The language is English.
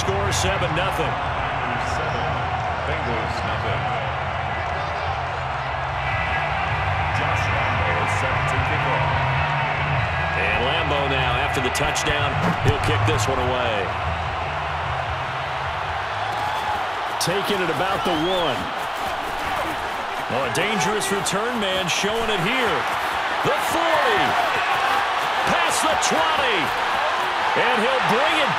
score 7-0. Bengals, nothing. Josh Lambo set to kick off. And Lambo now, after the touchdown, he'll kick this one away. Taking it about the one. Oh, a dangerous return man showing it here. The 40. Past the 20. And he'll bring it.